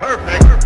Perfect.